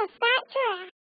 a flat track.